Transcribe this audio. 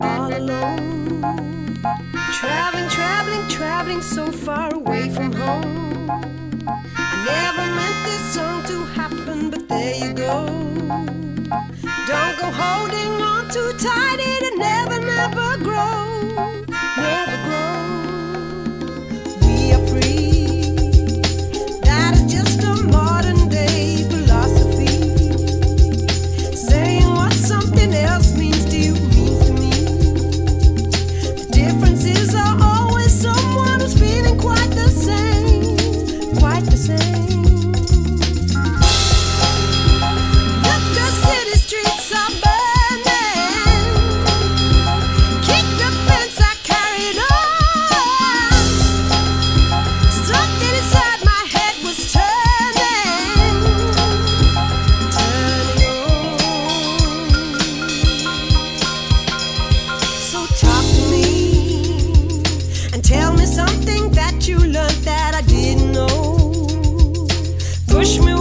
all alone. Traveling, traveling, traveling so far away from home. I never meant this song to happen, but there you go. Don't go holding on too tight, say. Wish me